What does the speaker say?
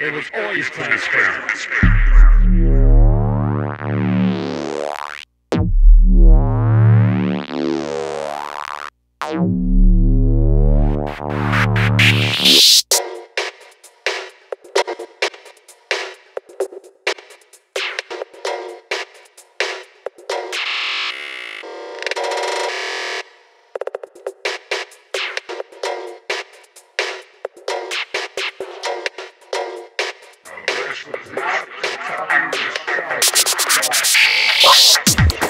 It was always transparent. Thank you.